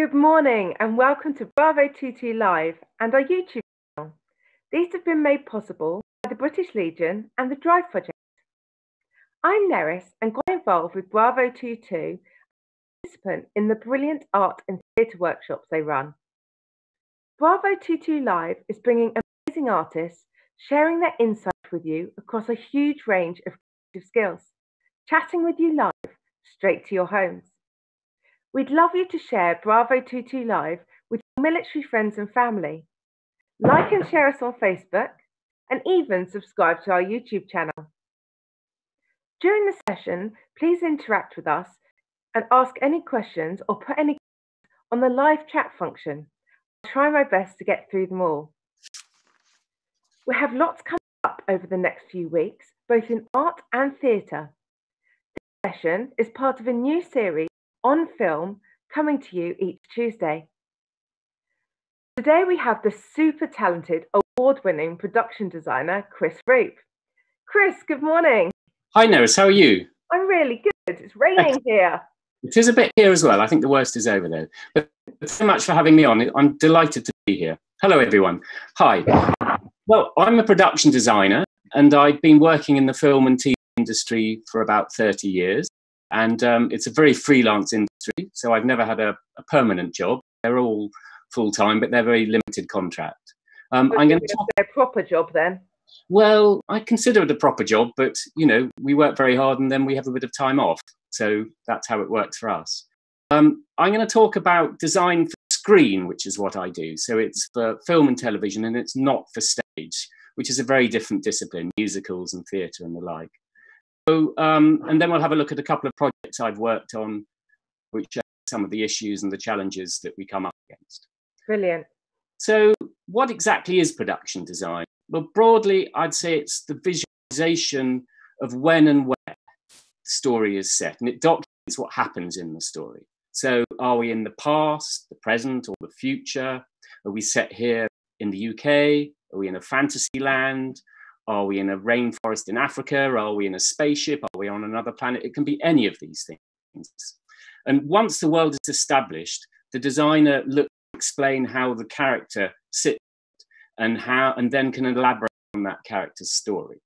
Good morning and welcome to Bravo 22 Live and our YouTube channel. These have been made possible by the British Legion and the Drive Project. I'm Nerys and got involved with Bravo 22 participant in the brilliant art and theatre workshops they run. Bravo 22 Live is bringing amazing artists sharing their insights with you across a huge range of creative skills, chatting with you live straight to your homes. We'd love you to share Bravo 22 Live with your military friends and family. Like and share us on Facebook, and even subscribe to our YouTube channel. During the session, please interact with us and ask any questions or put any on the live chat function. I'll try my best to get through them all. We have lots coming up over the next few weeks, both in art and theatre. This session is part of a new series on film coming to you each Tuesday. Today we have the super talented award winning production designer Chris Roope. Chris, good morning. Hi Nerys, how are you? I'm really good. It's raining here. It is a bit here as well. I think the worst is over though. But thanks so much for having me on. I'm delighted to be here. Hello everyone. Hi. Well, I'm a production designer and I've been working in the film and TV industry for about 30 years. And um, it's a very freelance industry, so I've never had a, a permanent job. They're all full time, but they're very limited contract. Um, I'm going to talk a proper job then. Well, I consider it a proper job, but you know, we work very hard and then we have a bit of time off. So that's how it works for us. Um, I'm going to talk about design for screen, which is what I do. So it's for film and television, and it's not for stage, which is a very different discipline, musicals and theatre and the like. So, um, and then we'll have a look at a couple of projects I've worked on, which are some of the issues and the challenges that we come up against. Brilliant. So, what exactly is production design? Well, broadly, I'd say it's the visualization of when and where the story is set, and it documents what happens in the story. So, are we in the past, the present, or the future? Are we set here in the UK? Are we in a fantasy land? Are we in a rainforest in Africa? Are we in a spaceship? Are we on another planet? It can be any of these things. And once the world is established, the designer looks explain how the character sits and how, and then can elaborate on that character's story.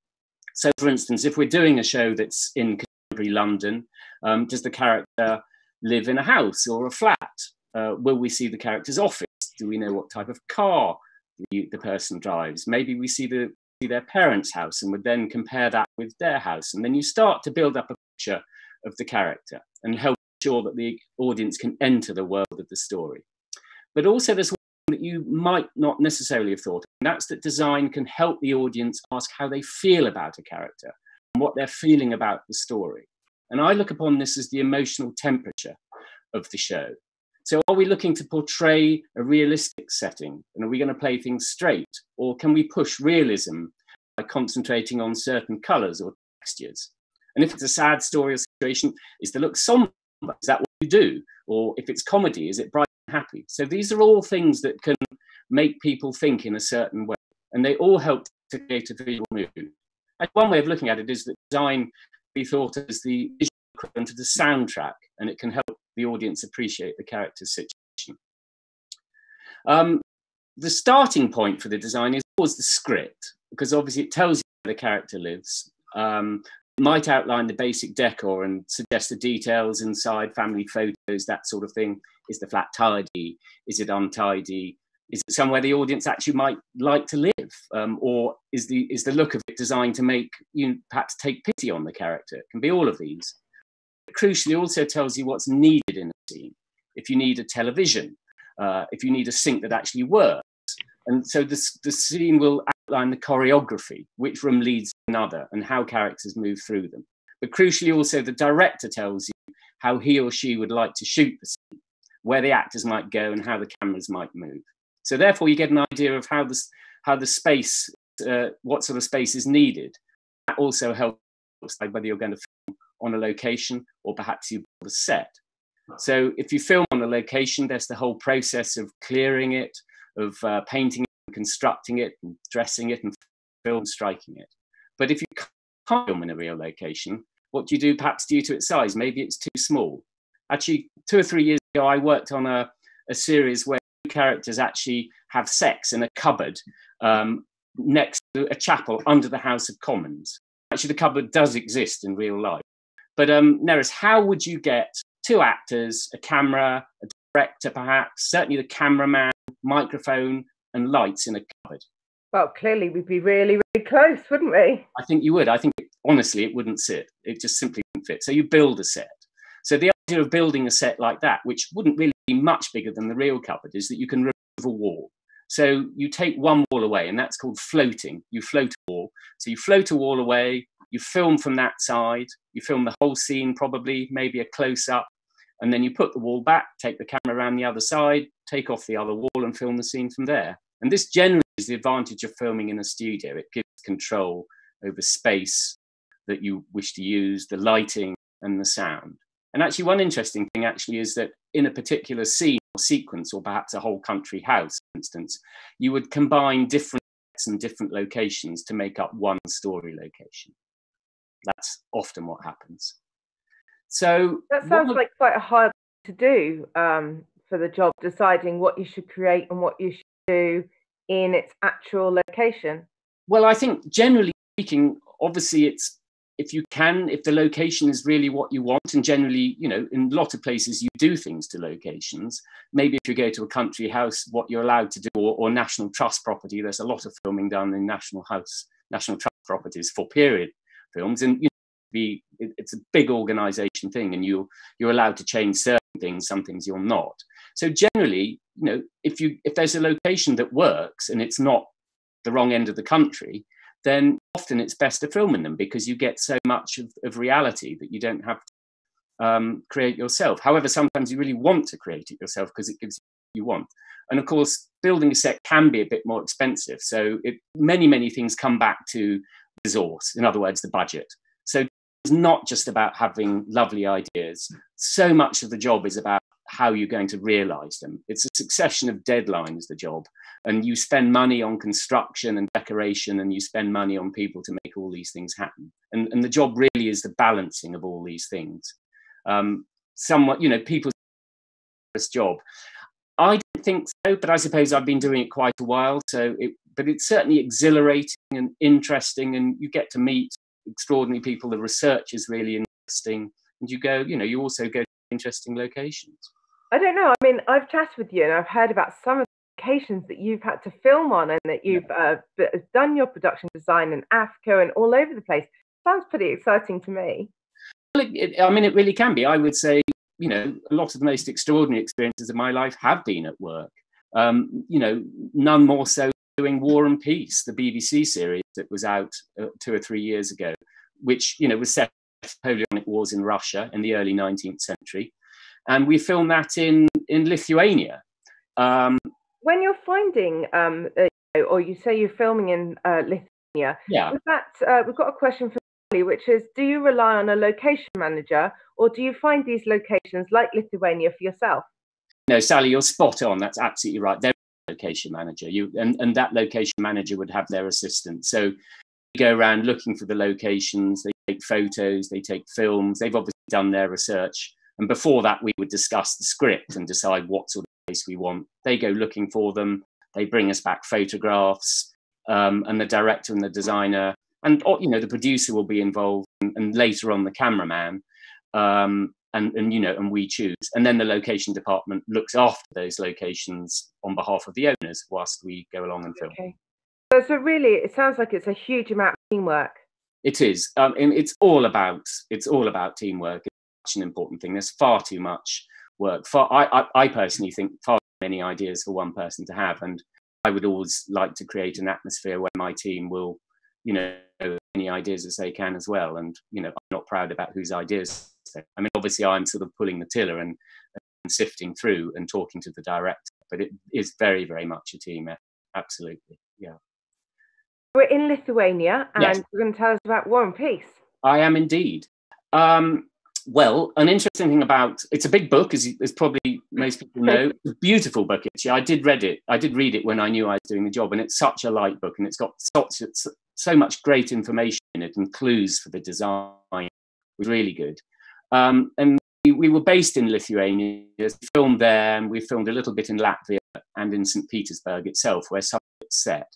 So, for instance, if we're doing a show that's in contemporary London, um, does the character live in a house or a flat? Uh, will we see the character's office? Do we know what type of car the, the person drives? Maybe we see the their parents' house and would then compare that with their house. And then you start to build up a picture of the character and help ensure that the audience can enter the world of the story. But also, there's one that you might not necessarily have thought, and that's that design can help the audience ask how they feel about a character and what they're feeling about the story. And I look upon this as the emotional temperature of the show. So, are we looking to portray a realistic setting? And are we going to play things straight? Or can we push realism by concentrating on certain colors or textures? And if it's a sad story or situation, is the look somber? Is that what you do? Or if it's comedy, is it bright and happy? So, these are all things that can make people think in a certain way. And they all help to create a visual mood. And one way of looking at it is that design be thought as the visual equivalent of the soundtrack, and it can help the audience appreciate the character's situation. Um, the starting point for the design is always the script, because obviously it tells you where the character lives. Um, might outline the basic decor and suggest the details inside, family photos, that sort of thing. Is the flat tidy? Is it untidy? Is it somewhere the audience actually might like to live, um, or is the is the look of it designed to make you perhaps take pity on the character? It can be all of these crucially also tells you what's needed in a scene. If you need a television, uh, if you need a sink that actually works. And so this, the scene will outline the choreography, which room leads another, and how characters move through them. But crucially, also, the director tells you how he or she would like to shoot the scene, where the actors might go, and how the cameras might move. So, therefore, you get an idea of how, this, how the space, uh, what sort of space is needed. That also helps like whether you're going to on a location or perhaps you build a set. So if you film on a location, there's the whole process of clearing it, of uh, painting it, and constructing it, and dressing it, and film striking it. But if you can't film in a real location, what do you do perhaps due to its size? Maybe it's too small. Actually, two or three years ago, I worked on a, a series where characters actually have sex in a cupboard um, next to a chapel under the House of Commons. Actually, the cupboard does exist in real life. But um, Nerys, how would you get two actors, a camera, a director, perhaps, certainly the cameraman, microphone, and lights in a cupboard? Well, clearly we'd be really, really close, wouldn't we? I think you would. I think, honestly, it wouldn't sit. It just simply wouldn't fit. So you build a set. So the idea of building a set like that, which wouldn't really be much bigger than the real cupboard, is that you can remove a wall. So you take one wall away, and that's called floating. You float a wall. So you float a wall away, you film from that side, you film the whole scene, probably, maybe a close up, and then you put the wall back, take the camera around the other side, take off the other wall, and film the scene from there. And this generally is the advantage of filming in a studio. It gives control over space that you wish to use, the lighting, and the sound. And actually, one interesting thing actually is that in a particular scene or sequence, or perhaps a whole country house, for instance, you would combine different sets and different locations to make up one story location. That's often what happens. So that sounds like quite a hard to do um, for the job, deciding what you should create and what you should do in its actual location. Well, I think generally speaking, obviously it's if you can, if the location is really what you want, and generally, you know, in a lot of places you do things to locations. Maybe if you go to a country house, what you're allowed to do, or, or national trust property, there's a lot of filming done in national house, national trust properties for period films, and you know, be it, it's a big organization thing, and you you're allowed to change certain things, some things you're not. So generally, you know, if you if there's a location that works and it's not the wrong end of the country, then often it's best to film in them because you get so much of, of reality that you don't have to um, create yourself. However, sometimes you really want to create it yourself because it gives you you want. And of course, building a set can be a bit more expensive. So it, many, many things come back to resource. In other words, the budget. So it's not just about having lovely ideas. So much of the job is about how you're going to realize them. It's a succession of deadlines, the job. And you spend money on construction and decoration, and you spend money on people to make all these things happen. And, and the job really is the balancing of all these things. Um, somewhat, you know, people's job. I don't think so, but I suppose I've been doing it quite a while. So, it, but it's certainly exhilarating and interesting, and you get to meet extraordinary people. The research is really interesting, and you go, you know, you also go to interesting locations. I don't know. I mean, I've chatted with you and I've heard about some of the locations that you've had to film on and that you've uh, done your production design in Africa and all over the place. Sounds pretty exciting to me. Well, it, it, I mean, it really can be. I would say, you know, a lot of the most extraordinary experiences of my life have been at work. Um, you know, none more so doing War and Peace, the BBC series that was out uh, two or three years ago, which, you know, was set Napoleonic Wars in Russia in the early 19th century and we filmed that in in Lithuania. Um, when you're finding, um, uh, or you say you're filming in uh, Lithuania, yeah, With that uh, we've got a question for Sally, which is: Do you rely on a location manager, or do you find these locations like Lithuania for yourself? No, Sally, you're spot on. That's absolutely right. They're location manager. You and, and that location manager would have their assistant. So go around looking for the locations. They take photos. They take films. They've obviously done their research and before that, we would discuss the script and decide what sort of place we want. They go looking for them. They bring us back photographs, um, and the director and the designer and you know the producer will be involved, and, and later on the cameraman. Um, and, and you know, and we choose, and then the location department looks after those locations on behalf of the owners whilst we go along and film. Okay. So, really, it sounds like it's a huge amount of teamwork. It is. Um, it's all about it's all about teamwork it's an important thing. There's far too much work. Far, I, I, I personally think far too many ideas for one person to have, and I would always like to create an atmosphere where my team will, you know, any ideas as they can as well. And you know, I'm not proud about whose ideas. I mean, obviously, I'm sort of pulling the tiller and, and sifting through and talking to the director, but it is very, very much a team effort. Absolutely, yeah. We're in Lithuania, and yes. you're going to tell us about War and Peace. I am indeed. Um, well, an interesting thing about it's a big book, as, as probably most people know. It's a beautiful book. Actually, I did read it. I did read it when I knew I was doing the job, and it's such a light book, and it's got such so much great information in it and clues for the design. It was really good. Um, and we were based in Lithuania, we filmed there, and we filmed a little bit in Latvia and in St. Petersburg itself, where some of it's set.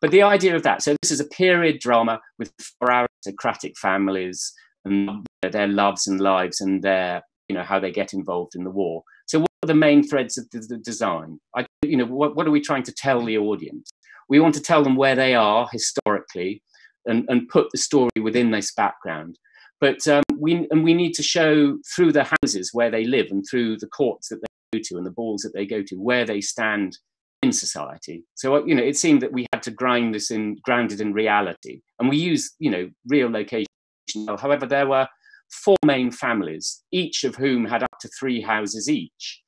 But the idea of that, so this is a period drama with four aristocratic families and their loves and lives and their, you know, how they get involved in the war. So what are the main threads of the, the design? I, you know, what, what are we trying to tell the audience? We want to tell them where they are historically and, and put the story within this background. But um, we and we need to show through the houses where they live and through the courts that they go to and the balls that they go to where they stand in society. So uh, you know, it seemed that we had to grind this in, grounded in reality, and we use you know real location. However, there were four main families, each of whom had up to three houses each,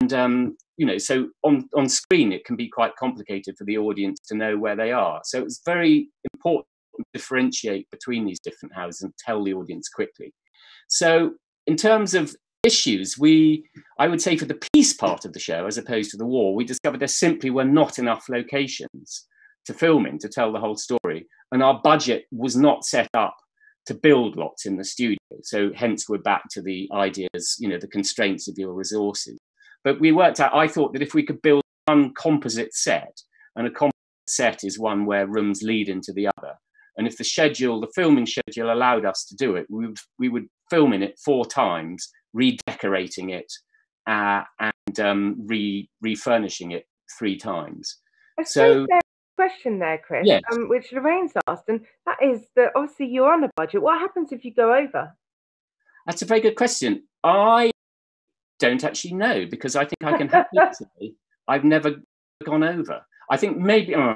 and um, you know, so on on screen it can be quite complicated for the audience to know where they are. So it's very important to differentiate between these different houses and tell the audience quickly. So, in terms of issues, we, I would say, for the peace part of the show, as opposed to the war, we discovered there simply were not enough locations to film in to tell the whole story, and our budget was not set up to build lots in the studio. So, hence, we're back to the ideas, you know, the constraints of your resources. But we worked out. I thought that if we could build one composite set, and a composite set is one where rooms lead into the other and if the schedule, the filming schedule allowed us to do it, we would, we would film in it four times, redecorating it uh, and um, re refurnishing it three times. I so, there's a question there, Chris, yes. um, which Lorraine's asked, and that is that obviously you're on a budget. What happens if you go over? That's a very good question. I don't actually know because I think I can happily say I've never gone over. I think maybe uh,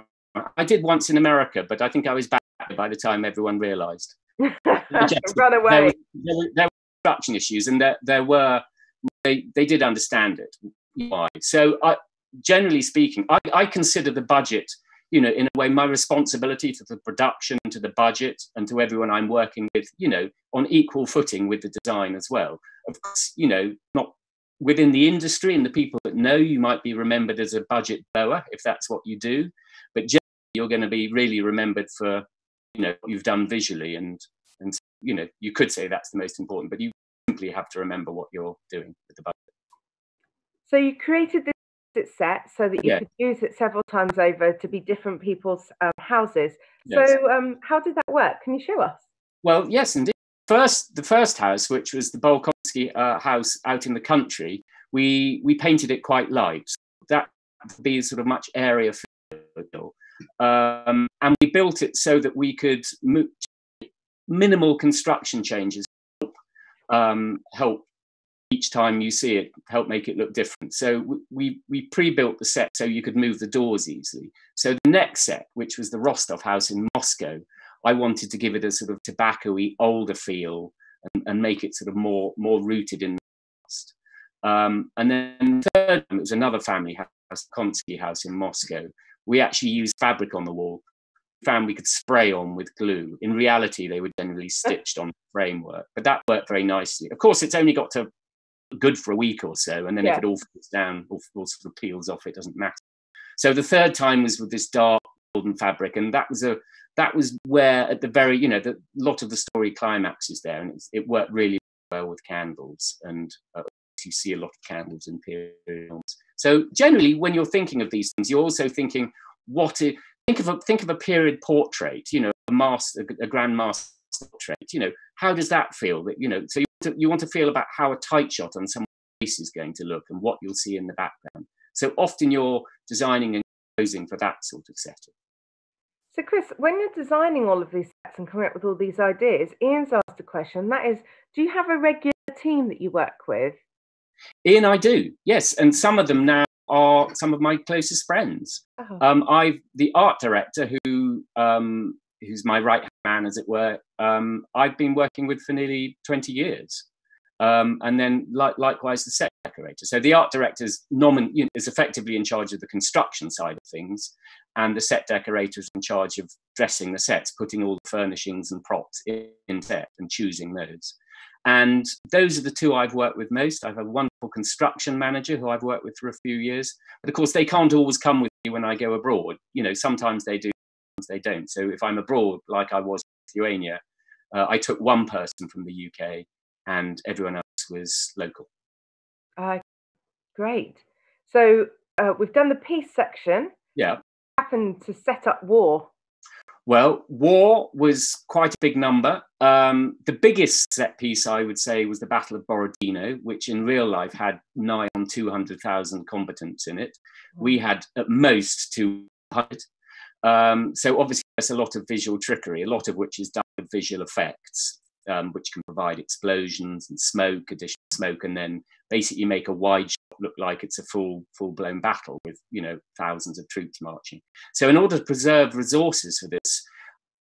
I did once in America, but I think I was back by the time everyone realised. Run away. There were, there, were, construction issues, and there, there were they they did understand it why. So, I, generally speaking, I, I consider the budget, you know, in a way, my responsibility to the production, to the budget, and to everyone I'm working with, you know, on equal footing with the design as well. Of course, you know, not within the industry and the people that know you might be remembered as a budget blower if that's what you do, but generally you're going to be really remembered for you know what you've done visually. And and you know you could say that's the most important but you simply have to remember what you're doing with the budget. So you created this set so that you yeah. could use it several times over to be different people's um, houses. Yes. so um, how did that work? Can you show us? Well yes indeed first the first house which was the bolkonsky uh, house out in the country we we painted it quite light. That would be sort of much area filled um, and we built it so that we could move, minimal construction changes help, um, help each time you see it help make it look different. So we we pre-built the set so you could move the doors easily. So the next set which was the rostov house in moscow i wanted to give it a sort of tobacco-y older feel and, and make it sort of more more rooted in the past um, and then third it was another family house konsky house in moscow we actually used fabric on the wall. Found we could spray on with glue. In reality, they were generally stitched on framework, but that worked very nicely. Of course, it's only got to good for a week or so, and then yeah. if it all falls down, or, all sort of peels off, it doesn't matter. So the third time was with this dark golden fabric, and that was a that was where at the very you know the lot of the story climaxes there, and it worked really well with candles, and uh, you see a lot of candles in period. So generally, when you're thinking of these things, you're also thinking, what is, think of a think of a period portrait, you know, a master, a grand master portrait. You know, how does that feel? That you know, so you want to, you want to feel about how a tight shot on some face is going to look and what you'll see in the background. So often you're designing and posing for that sort of setting. So, Chris, when you're designing all of these sets and coming up with all these ideas, Ian's asked a question. That is, do you have a regular team that you work with? Ian, I do, yes. And some of them now are some of my closest friends. Oh. Um, I've the art director who um, who's my right man, as it were. Um, I've been working with for nearly twenty years, um, and then li- likewise the set decorator. So the art director is, nomin- is effectively in charge of the construction side of things, and the set decorator is in charge of dressing the sets, putting all the furnishings and props in, in set, and choosing those. And those are the two I've worked with most. I have a wonderful construction manager who I've worked with for a few years. But of course, they can't always come with me when I go abroad. You know, sometimes they do, sometimes they don't. So if I'm abroad, like I was in Lithuania, uh, I took one person from the UK and everyone else was local. Uh, great. So uh, we've done the peace section. Yeah. What happened to set up war? Well, war was quite a big number. Um, the biggest set piece, I would say, was the Battle of Borodino, which in real life had nigh on 200,000 combatants in it. We had at most 200. Um, so obviously, there's a lot of visual trickery, a lot of which is done with visual effects, um, which can provide explosions and smoke, additional smoke, and then basically make a wide shot look like it's a full full blown battle with you know thousands of troops marching. So in order to preserve resources for this,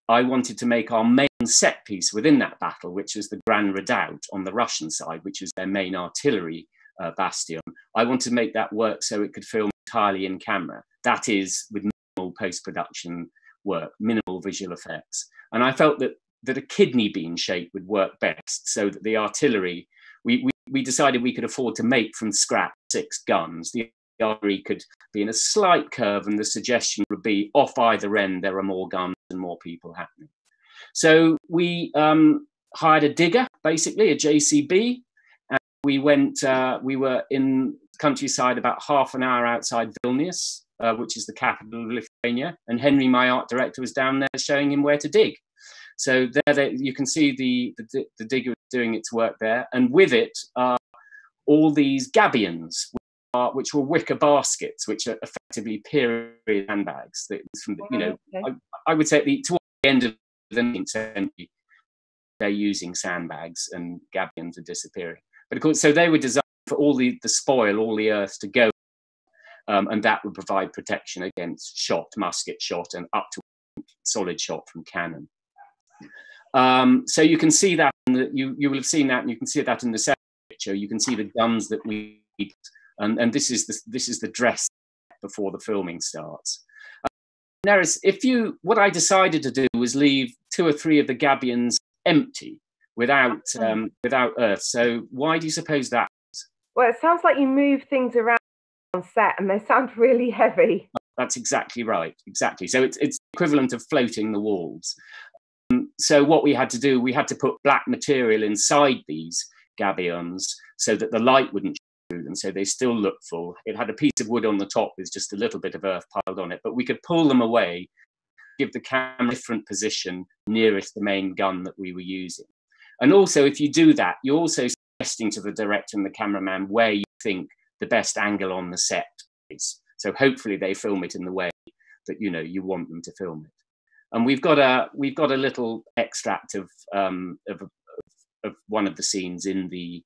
I wanted to make our main set piece within that battle, which was the Grand Redoubt on the Russian side, which was their main artillery uh, bastion. I wanted to make that work so it could film entirely in camera. That is with minimal post production work, minimal visual effects. And I felt that that a kidney bean shape would work best so that the artillery we, we, we decided we could afford to make from scrap six guns. The artillery could be in a slight curve, and the suggestion would be off either end, there are more guns and more people happening. So we um, hired a digger, basically, a JCB, and we went, uh, we were in countryside about half an hour outside Vilnius, uh, which is the capital of Lithuania, and Henry, my art director, was down there showing him where to dig. So there, you can see the, the, the digger doing its work there, and with it are all these gabions, which, are, which were wicker baskets, which are effectively period handbags. That from the, you know, I, I, would say the towards the end of the 19th century, they're using sandbags and gabions are disappearing. But of course, so they were designed for all the, the spoil, all the earth to go, um, and that would provide protection against shot, musket shot, and up to solid shot from cannon. Um, so you can see that the, you you will have seen that, and you can see that in the second picture. You can see the guns that we and and this is the this is the dress before the filming starts. Uh, Nerys, if you what I decided to do was leave two or three of the gabions empty without um, without earth. So why do you suppose that? Well, it sounds like you move things around on set, and they sound really heavy. That's exactly right. Exactly. So it's it's equivalent of floating the walls so what we had to do, we had to put black material inside these gabions so that the light wouldn't through them, so they still look full. It had a piece of wood on the top with just a little bit of earth piled on it, but we could pull them away, give the camera a different position nearest the main gun that we were using. And also, if you do that, you're also suggesting to the director and the cameraman where you think the best angle on the set is. So hopefully they film it in the way that you know you want them to film it and we've got a we've got a little extract of um, of, of one of the scenes in the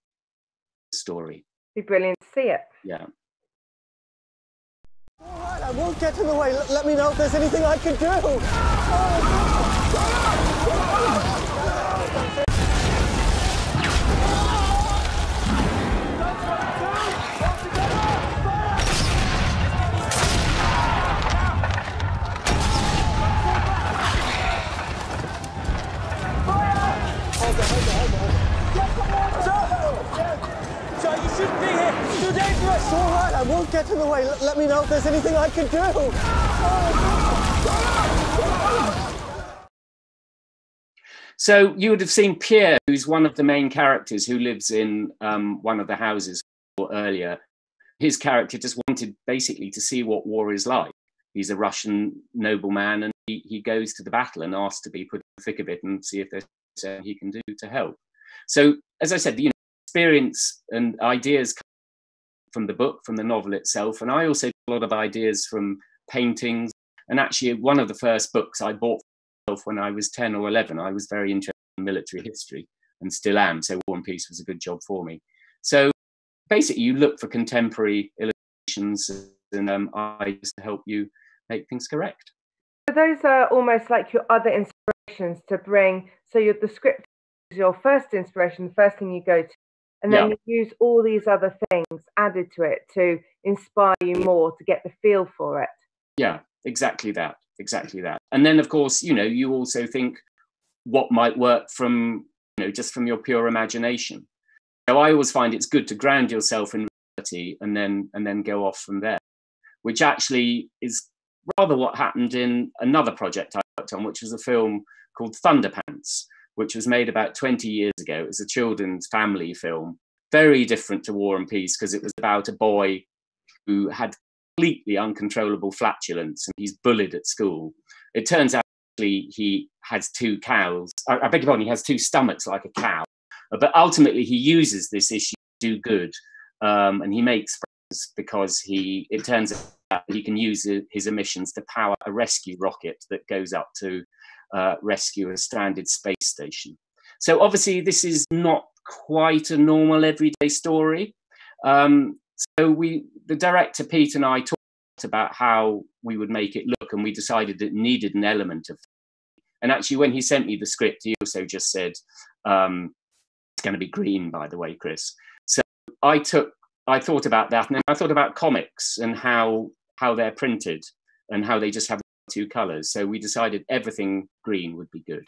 story. Be brilliant to see it. Yeah. All right, I won't get in the way. Let, let me know if there's anything I can do. Oh, It's all right, I won't get in the way. Let, let me know if there's anything I can do. So you would have seen Pierre, who's one of the main characters who lives in um, one of the houses earlier. His character just wanted basically to see what war is like. He's a Russian nobleman and he, he goes to the battle and asks to be put in the thick of it and see if there's anything he can do to help. So, as I said, you know, experience and ideas from the book, from the novel itself. And I also got a lot of ideas from paintings. And actually, one of the first books I bought when I was 10 or 11, I was very interested in military history and still am. So War and Peace was a good job for me. So basically, you look for contemporary illustrations and um, ideas to help you make things correct. So those are almost like your other inspirations to bring. So your, the script is your first inspiration, the first thing you go to and then yeah. you use all these other things added to it to inspire you more to get the feel for it. Yeah exactly that exactly that. And then of course you know you also think what might work from you know just from your pure imagination. So i always find it's good to ground yourself in reality and then and then go off from there which actually is rather what happened in another project i worked on which was a film called thunderpants which was made about 20 years ago. It was a children's family film very different to War and Peace because it was about a boy who had completely uncontrollable flatulence and he's bullied at school. It turns out he has two cows. I, I beg your pardon, he has two stomachs like a cow. But ultimately, he uses this issue to do good, um, and he makes friends because he. It turns out he can use his emissions to power a rescue rocket that goes up to uh, rescue a stranded space station. So obviously, this is not quite a normal everyday story. Um, so we, the director Pete and I talked about how we would make it look, and we decided it needed an element of. And actually, when he sent me the script, he also just said, um, "It's going to be green, by the way, Chris." So I took, I thought about that, and then I thought about comics and how how they're printed and how they just have two colors. So we decided everything green would be good.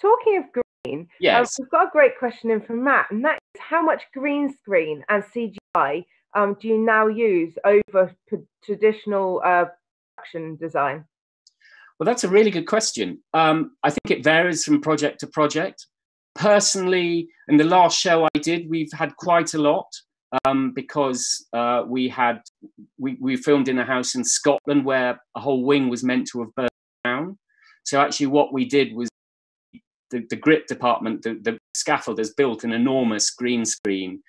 Talking of green, um, yes, we've got a great question in from Matt, and that is how much green screen and CGI um, do you now use over traditional uh, production design? Well, that's a really good question. Um, I think it varies from project to project. Personally, in the last show I did, we've had quite a lot um, because uh, we had we, we filmed in a house in Scotland where a whole wing was meant to have burned down. So actually, what we did was the, the grip department, the, the scaffolders built an enormous green screen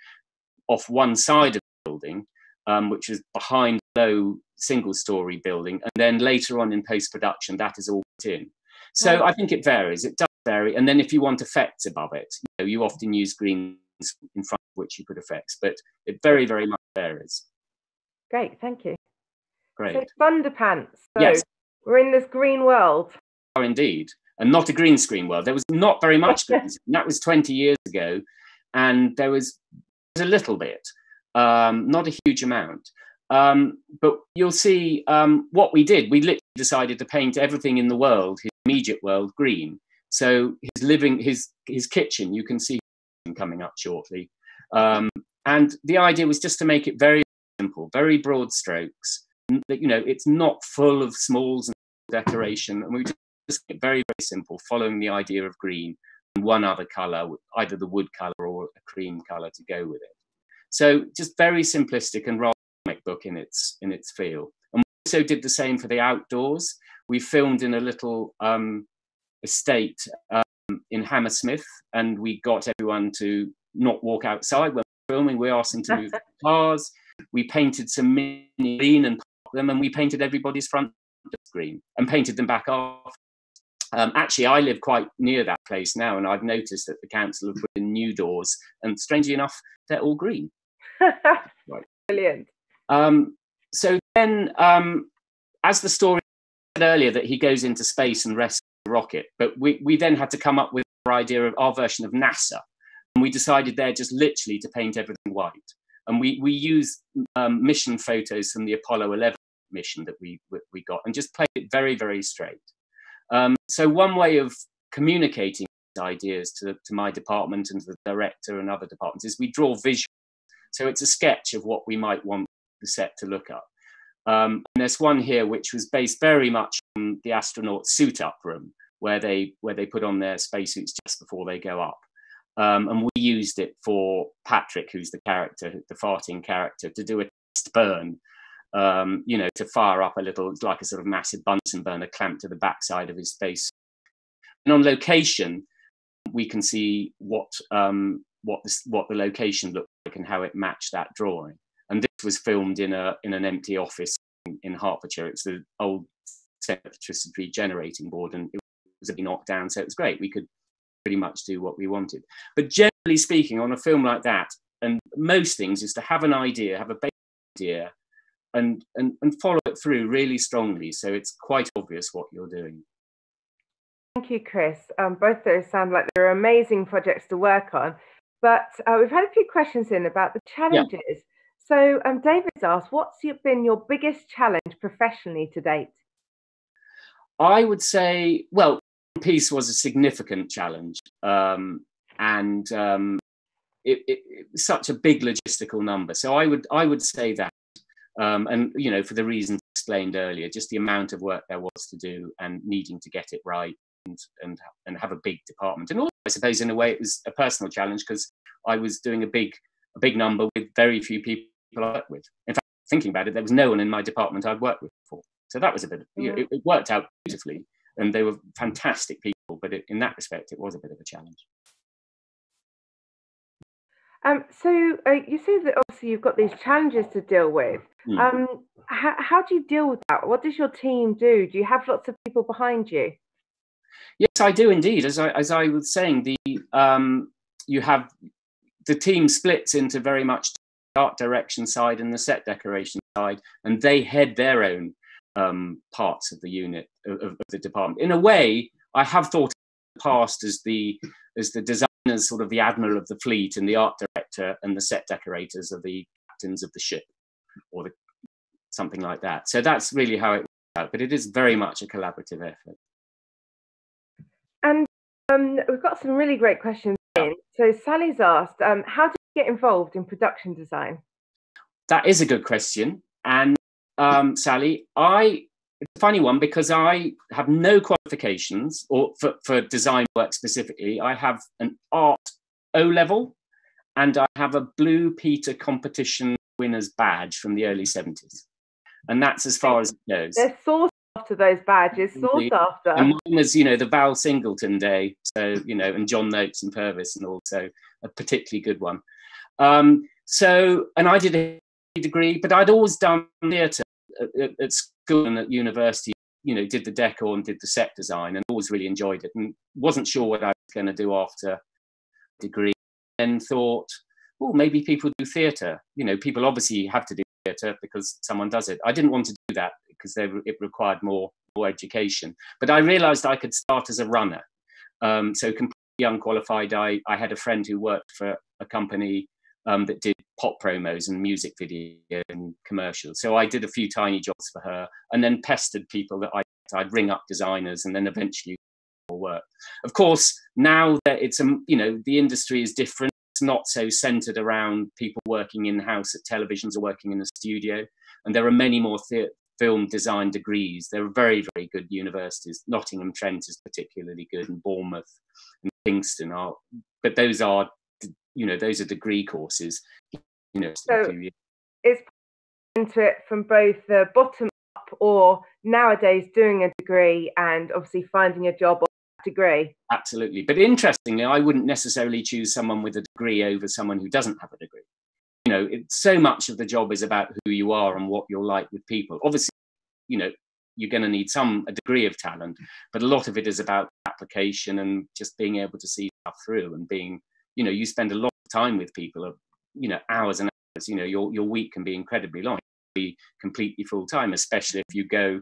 off one side of the building, um, which is behind a low single story building. And then later on in post production, that is all put in. So I think it varies. It does vary. And then if you want effects above it, you, know, you often use greens in front of which you put effects, but it very, very much varies. Great, thank you. Great. So Thunderpants. So yes. We're in this green world. Oh, indeed. And not a green screen world. There was not very much green. that was 20 years ago. And there was a little bit um, not a huge amount. Um, but you'll see um, what we did. We literally decided to paint everything in the world, his immediate world, green. So his living, his his kitchen, you can see coming up shortly. Um, and the idea was just to make it very simple, very broad strokes. That you know, it's not full of smalls and decoration, and we just very very simple, following the idea of green and one other color, either the wood color or a cream color to go with it. So just very simplistic and rather comic book in its in its feel. And we also did the same for the outdoors. We filmed in a little um, estate in Hammersmith, and we got everyone to not walk outside when filming. We asked them to move cars. We painted some mini green and them, and we painted everybody's front green and painted them back off. Um, actually, I live quite near that place now, and I've noticed that the council have put in new doors, and strangely enough, they're all green. right. Brilliant. Um, so then, um, as the story said earlier, that he goes into space and rests the rocket, but we, we then had to come up with idea of our version of NASA. And we decided there just literally to paint everything white. And we, we used um, mission photos from the Apollo 11 mission that we, we got and just played it very, very straight. Um, so, one way of communicating ideas to, to my department and to the director and other departments is we draw visuals so it's a sketch of what we might want the set to look up. Um, and there's one here which was based very much on the astronaut suit up room, where they where they put on their spacesuits just before they go up. Um, and we used it for Patrick, who's the character, the farting character, to do a test burn. Um, you know, to fire up a little, like a sort of massive Bunsen burner clamped to the backside of his space. And on location, we can see what um, what this, what the location looked like and how it matched that drawing. And this was filmed in a in an empty office in, in Hertfordshire. It's the old electricity generating board, and it bit knocked down, so it was great. We could pretty much do what we wanted. But generally speaking, on a film like that, and most things is to have an idea, have a basic idea, and and and follow it through really strongly, so it's quite obvious what you're doing. Thank you, Chris. Um, both those sound like they're amazing projects to work on. But uh, we've had a few questions in about the challenges. Yeah. So um, David's asked, what's your, been your biggest challenge professionally to date? I would say, well, peace was a significant challenge, um, and um, it, it, it, was such a big logistical number. So I would I would say that, um, and you know, for the reasons explained earlier, just the amount of work there was to do and needing to get it right and and, and have a big department. And also, I suppose, in a way, it was a personal challenge because I was doing a big a big number with very few people I worked with. In fact, thinking about it, there was no one in my department I'd worked with before. So that was a bit, of, yeah. it, it, worked out beautifully and they were fantastic people, but it, in that respect, it was a bit of a challenge. Um, so uh, you say that obviously you've got these challenges to deal with. Mm. Um, how, how do you deal with that? What does your team do? Do you have lots of people behind you? Yes, I do indeed. As I, as I was saying, the um, you have the team splits into very much the art direction side and the set decoration side, and they head their own um, parts of the unit of, of, the department. In a way, I have thought in the past as the as the designers, sort of the admiral of the fleet, and the art director and the set decorators are the captains of the ship, or the, something like that. So that's really how it works out. But it is very much a collaborative effort. And um, we've got some really great questions in. So Sally's asked, um, how do you get involved in production design? That is a good question. And um, Sally, I it's a funny one because I have no qualifications or for, for design work specifically. I have an art O level and I have a Blue Peter competition winner's badge from the early 70s. And that's as far as it goes. They're sought after those badges, sought after. And mine was, you know, the Val Singleton Day. So, you know, and John Noakes and Purves, and also a particularly good one. Um, so, and I did a degree, but I'd always done theatre at, at, school and at university. You know, did the decor and did the set design, and always really enjoyed it, and wasn't sure what I was going to do after degree. And thought, well, maybe people do theatre. You know, people obviously have to do theatre because someone does it. I didn't want to do that because they, it required more more education. But I realised I could start as a runner. Um, so completely unqualified. I, I had a friend who worked for a company um, that did pop promos and music video and commercials. So I did a few tiny jobs for her and then pestered people that I, I'd ring up designers and then eventually work. Of course, now that it's, a, you know, the industry is different. It's not so centered around people working in house at televisions or working in a studio. And there are many more film design degrees. There are very, very good universities. Nottingham Trent is particularly good, and Bournemouth and Kingston are, but those are you know those are degree courses you know so it's into it from both the bottom up or nowadays doing a degree and obviously finding a job or degree? Absolutely. But interestingly i wouldn't necessarily choose someone with a degree over someone who doesn't have a degree. You know it's so much of the job is about who you are and what you're like with people. Obviously you know you're going to need some a degree of talent but a lot of it is about application and just being able to see stuff through and being you know you spend a lot of time with people of you know hours and hours you know your your week can be incredibly long be completely full time especially if you go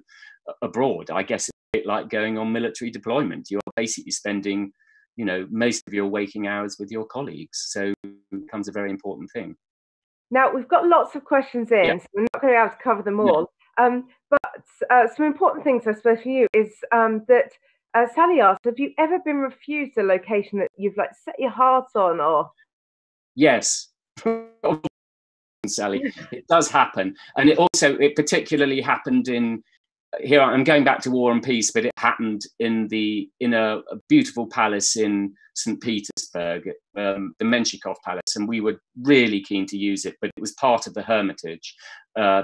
abroad. I guess it's a bit like going on military deployment. You're basically spending you know most of your waking hours with your colleagues. So it becomes a very important thing. Now we've got lots of questions in yeah. so we're not going to be able to cover them all. No. um, but uh, some important things i suppose for you is um, that uh, Sally asked, "Have you ever been refused a location that you've like set your heart on?" Or yes, Sally, it does happen, and it also it particularly happened in here. I'm going back to War and Peace, but it happened in the in a, a beautiful palace in St. Petersburg, um, the Menshikov Palace, and we were really keen to use it, but it was part of the Hermitage, uh,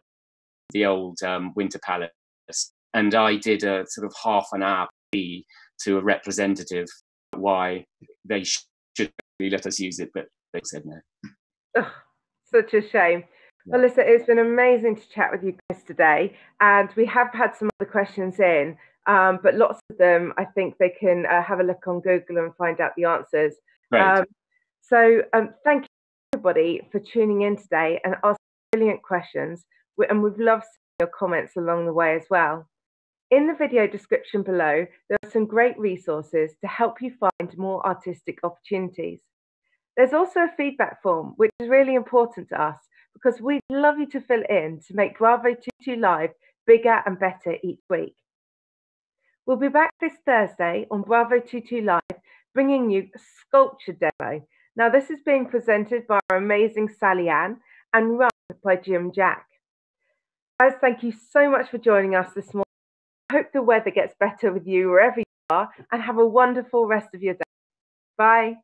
the old um, Winter Palace, and I did a sort of half an hour to a representative why they should let us use it, but they said no. Oh, such a shame. Yeah. Melissa, it's been amazing to chat with you guys today, and we have had some other questions in, um, but lots of them I think they can uh, have a look on Google and find out the answers. Um, so um, thank you everybody for tuning in today and asking brilliant questions, and we've loved your comments along the way as well. In the video description below, there are some great resources to help you find more artistic opportunities. There's also a feedback form, which is really important to us because we'd love you to fill in to make Bravo 22 Live bigger and better each week. We'll be back this Thursday on Bravo 22 Live, bringing you a sculpture demo. Now, this is being presented by our amazing Sally Ann and run by Jim Jack. Guys, thank you so much for joining us this morning hope the weather gets better with you wherever you are and have a wonderful rest of your day. Bye.